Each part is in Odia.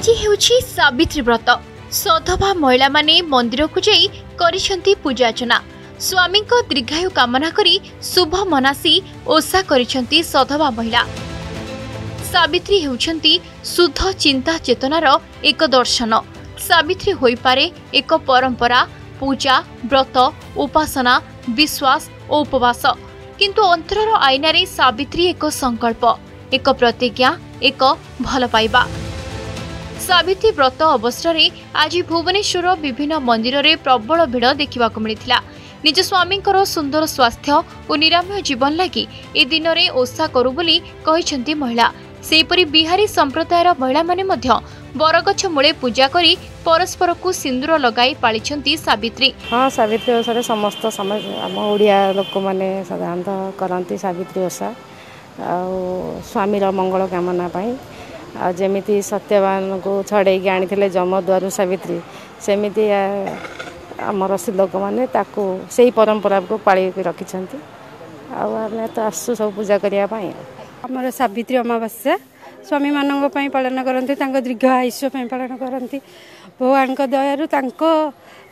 ଆଜି ହେଉଛି ସାବିତ୍ରୀ ବ୍ରତ। ସଧବା ମହିଳାମାନେ ମନ୍ଦିରକୁ ଯାଇ କରିଛନ୍ତି ପୂଜାର୍ଚ୍ଚନା ସ୍ୱାମୀଙ୍କ ଦୀର୍ଘାୟୁ କାମନା କରି ଶୁଭ ମନାସି ଓଷା କରିଛନ୍ତି ସଧବା ମହିଳା। ସାବିତ୍ରୀ ହେଉଛନ୍ତି ଶୁଦ୍ଧ ଚିନ୍ତା ଚେତନାର ଏକ ଦର୍ଶନ। ସାବିତ୍ରୀ ହୋଇପାରେ ଏକ ପରମ୍ପରା ପୂଜା ବ୍ରତ ଉପାସନା ବିଶ୍ୱାସ ଓ ଉପବାସ। କିନ୍ତୁ ଅନ୍ତରର ଆଇନାରେ ସାବିତ୍ରୀ ଏକ ସଂକଳ୍ପ ଏକ ପ୍ରତିଜ୍ଞା ଏକ ଭଲ ପାଇବା। ସାବିତ୍ରୀ ବ୍ରତ ଅବସରରେ ଆଜି ଭୁବନେଶ୍ୱର ବିଭିନ୍ନ ମନ୍ଦିରରେ ପ୍ରବଳ ଭିଡ଼ ଦେଖିବାକୁ ମିଳିଥିଲା। ନିଜ ସ୍ୱାମୀଙ୍କର ସୁନ୍ଦର ସ୍ୱାସ୍ଥ୍ୟ ଓ ନିରାମୟ ଜୀବନ ଲାଗି ଏ ଦିନରେ ଓଷା କରୁ ବୋଲି କହିଛନ୍ତି ମହିଳା। ସେହିପରି ବିହାରୀ ସମ୍ପ୍ରଦାୟର ମହିଳାମାନେ ମଧ୍ୟ ବରଗଛ ମୂଳେ ପୂଜା କରି ପରସ୍ପରକୁ ସିନ୍ଦୁର ଲଗାଇ ପାଳିଛନ୍ତି ସାବିତ୍ରୀ। ହଁ ସାବିତ୍ରୀ ଓଷାରେ ସମସ୍ତ ଆମ ଓଡ଼ିଆ ଲୋକମାନେ ସାଧାରଣତଃ କରନ୍ତି ସାବିତ୍ରୀ ଓଷା। ଆଉ ସ୍ୱାମୀର ମଙ୍ଗଳ କାମନା ପାଇଁ ଆଉ ଯେମିତି ସତ୍ୟବାନଙ୍କୁ ଛଡ଼େଇକି ଆଣିଥିଲେ ଯମଦ୍ୱାରୁ ସାବିତ୍ରୀ ସେମିତି ଆ, ଆମର ସ୍ତ୍ରୀ ଲୋକମାନେ ତାକୁ ସେଇ ପରମ୍ପରାକୁ ପାଳିକି ରଖିଛନ୍ତି ଆଉ ଆମେ ତ ଆସୁଛୁ ସବୁ ପୂଜା କରିବା ପାଇଁ ଆଉ। ଆମର ସାବିତ୍ରୀ ଅମାବାସ୍ୟା ସ୍ୱାମୀମାନଙ୍କ ପାଇଁ ପାଳନ କରନ୍ତି ତାଙ୍କ ଦୀର୍ଘ ଆୟୁଷ୍ୟ ପାଇଁ ପାଳନ କରନ୍ତି ଭଗବାନଙ୍କ ଦୟାରୁ ତାଙ୍କ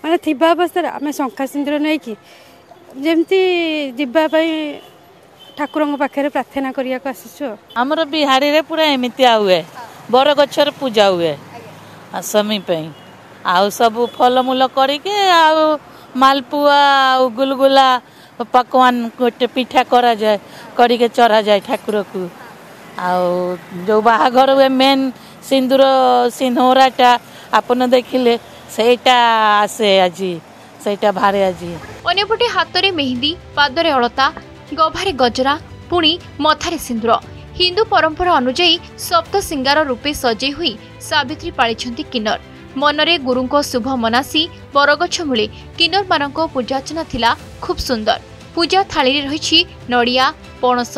ମାନେ ଥିବା ଅବସ୍ଥାରେ ଆମେ ଶଙ୍ଖା ସିନ୍ଦୁର ନେଇକି ଯେମିତି ଯିବା ପାଇଁ ଠାକୁରଙ୍କ ପାଖରେ ପ୍ରାର୍ଥନା କରିବାକୁ ଆସିଛୁ। ଆଉ ଆମର ବିହାରୀରେ ପୁରା ଏମିତିଆ ହୁଏ। ବରଗଛରେ ପୂଜା ହୁଏ। ଆଉ ସ୍ୱାମୀ ପାଇଁ। ଆଉ ସବୁ ଫଲମୂଲ କରିକି ଆଉ ମାଲପୁଆ ଆଉ ଗୁଲଗୁଲା ପକୱାନ ଗୋଟେ ପିଠା କରାଯାଏ କରିକି ଚଢ଼ାଯାଏ ଠାକୁରକୁ। ଆଉ ଯେଉଁ ବାହାଘର ହୁଏ ମେନ୍ ସିନ୍ଦୁର ସିନ୍ଧୋରାଟା ଆପଣ ଦେଖିଲେ ସେଇଟା ଆସେ ଆଜି ସେଇଟା ବାହାରେ ଆଜି। ଅନ୍ୟପଟେ ହାତରେ ମେହେନ୍ଦି ପାଦରେ ଅଳତା ଗଭାରେ ଗଜରା ପୁଣି ମଥାରେ ସିନ୍ଦୁର। ହିନ୍ଦୁ ପରମ୍ପରା ଅନୁଯାୟୀ ସପ୍ତ ସିଙ୍ଗାର ରୂପେ ସଜେଇ ହୋଇ ସାବିତ୍ରୀ ପାଳିଛନ୍ତି କିନ୍ନର। ମନରେ ଗୁରୁଙ୍କ ଶୁଭ ମନାସି ବରଗଛ ମୂଳେ କିନ୍ନରମାନଙ୍କ ପୂଜାର୍ଚ୍ଚନା ଥିଲା ଖୁବ୍ ସୁନ୍ଦର। ପୂଜା ଥାଳିରେ ରହିଛି ନଡ଼ିଆ ପଣସ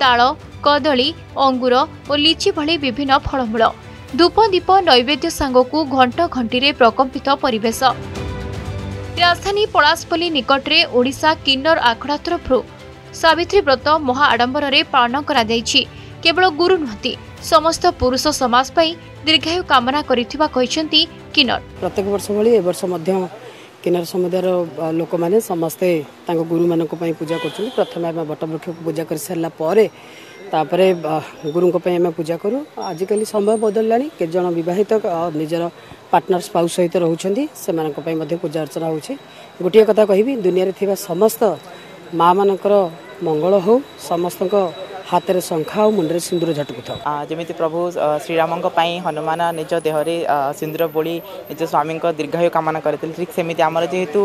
ତାଳ କଦଳୀ ଅଙ୍ଗୁର ଓ ଲିଚି ଭଳି ବିଭିନ୍ନ ଫଳମୂଳ। ଧୂପ ଦୀପ ନୈବେଦ୍ୟ ସାଙ୍ଗକୁ ଘଣ୍ଟ ଘଣ୍ଟିରେ ପ୍ରକମ୍ପିତ ପରିବେଶ। ରାଜଧାନୀ ପଳାଶପଲ୍ଲୀ ନିକଟରେ ଓଡ଼ିଶା କିନ୍ନର ଆଖଡ଼ା ତରଫରୁ ସାବିତ୍ରୀ ବ୍ରତ ମହା ଆଡମ୍ବରରେ ପାଳନ କରାଯାଇଛି। କେବଳ ଗୁରୁ ନୁହନ୍ତି ସମସ୍ତ ପୁରୁଷ ସମାଜ ପାଇଁ ଦୀର୍ଘାୟୁ କାମନା କରିଥିବା କହିଛନ୍ତି କିନ୍ନର। ପ୍ରତ୍ୟେକ ବର୍ଷ ଭଳି ଏ ବର୍ଷ ମଧ୍ୟ କିନ୍ନର ସମୁଦାୟର ଲୋକମାନେ ସମସ୍ତେ ତାଙ୍କ ଗୁରୁମାନଙ୍କ ପାଇଁ ପୂଜା କରୁଛନ୍ତି। ପ୍ରଥମେ ଆମେ ବଟବୃକ୍ଷକୁ ପୂଜା କରିସାରିଲା ପରେ ତାପରେ ଗୁରୁଙ୍କ ପାଇଁ ଆମେ ପୂଜା କରୁ। ଆଜିକାଲି ସମୟ ବଦଳିଲାଣି। କେତେଜଣ ବିବାହିତ ଅ, ନିଜର ପାର୍ଟନର ସ୍ପାଉସ୍ ସହିତ ରହୁଛନ୍ତି। ସେମାନଙ୍କ ପାଇଁ ମଧ୍ୟ ପୂଜା ଅର୍ଚ୍ଚନା ହେଉଛି। ଗୋଟିଏ କଥା କହିବି ଦୁନିଆରେ ଥିବା ସମସ୍ତ ମାଆମାନଙ୍କର ମଙ୍ଗଳ ହେଉ ସମସ୍ତଙ୍କ ହାତରେ ଶଙ୍ଖା ଆଉ ମୁଣ୍ଡରେ ସିନ୍ଦୁର ଝଟକୁଥାଉ ଆ, ଯେମିତି ପ୍ରଭୁ ଅ, ଶ୍ରୀରାମଙ୍କ ପାଇଁ ହନୁମାନ ନିଜ ଦେହରେ ଅ, ସିନ୍ଦୁର ବୋଳି ନିଜ ସ୍ୱାମୀଙ୍କ ଦୀର୍ଘାୟୁ କାମନା କରିଥିଲେ। ଠିକ୍ ସେମିତି ଆମର ଯେହେତୁ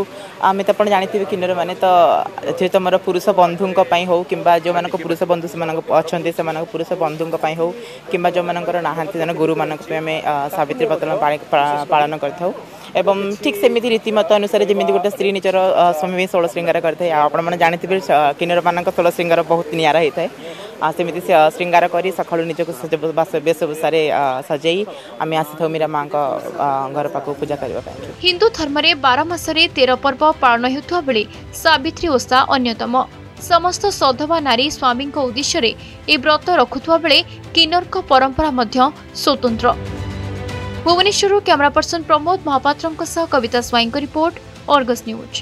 ଆମେ ତ ଆପଣ ଜାଣିଥିବେ କିନ୍ନରମାନେ ତ ଯେହେତୁ ଆମର ପୁରୁଷ ବନ୍ଧୁଙ୍କ ପାଇଁ ହଉ କିମ୍ବା ଯେଉଁମାନଙ୍କ ପୁରୁଷ ବନ୍ଧୁ ସେମାନଙ୍କ ଅଛନ୍ତି ସେମାନଙ୍କ ପୁରୁଷ ବନ୍ଧୁଙ୍କ ପାଇଁ ହଉ କିମ୍ବା ଯେଉଁମାନଙ୍କର ନାହାନ୍ତି ଜଣେ ଗୁରୁମାନଙ୍କ ପାଇଁ ଆମେ ଅ, ସାବିତ୍ରୀ ବ୍ରତ ପାଳି- ପା- ପାଳନ କରିଥାଉ। ଏବଂ ଠିକ୍ ସେମିତି ରୀତିମତ ଅନୁସାରେ ଯେମିତି ଗୋଟେ ସ୍ତ୍ରୀ ନିଜର ଅ, ସ୍ୱାମୀ ପାଇଁ ଷୋଳ ଶୃଙ୍ଗାର କରିଥାଏ। ଆଉ ଆପଣମାନେ ଜାଣିଥିବେ ସ- କିନ୍ନରମାନଙ୍କ ଷୋଳ ଶୃଙ୍ଗାର ବହୁତ ନିଆରା ହେଇଥାଏ। ଆଉ ସେମିତି ସେ ଶୃଙ୍ଗାର କରି ସକାଳୁ ନିଜକୁ ସଜ ବାସ- ବେଶଭୂଷାରେ ଅ, ସଜେଇ ଆମେ ଆସିଥାଉ ମୀରା ମାଙ୍କ ଅ, ଘର ପାଖକୁ ପୂଜା କରିବା ପାଇଁ। ହିନ୍ଦୁ ଧର୍ମରେ ବାର ମାସରେ ତେର ପର୍ବ ପାଳନ ହେଉଥିବା ବେଳେ ସାବିତ୍ରୀ ଓଷା ଅନ୍ୟତମ। ସମସ୍ତ ସଧବା ନାରୀ ସ୍ୱାମୀଙ୍କ ଉଦ୍ଦେଶ୍ୟରେ ଏହି ବ୍ରତ ରଖୁଥିବା ବେଳେ କିନ୍ନରଙ୍କ ପରମ୍ପରା ମଧ୍ୟ ସ୍ୱତନ୍ତ୍ର। ଭୁବନେଶ୍ୱରରୁ କ୍ୟାମେରା ପର୍ସନ ପ୍ରମୋଦ ମହାପାତ୍ରଙ୍କ ସହ କବିତା ସ୍ୱାଇଁଙ୍କ ରିପୋର୍ଟ ଅର୍ଗସ୍ ନ୍ୟୁଜ୍।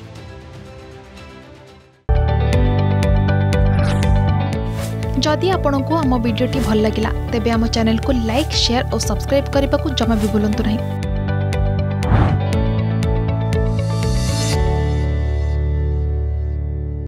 जदि आपण को आम भिडी भल लगा तेब चेल्क लाइक सेयार और सब्सक्राइब करने को जमा भी बुलां नहीं।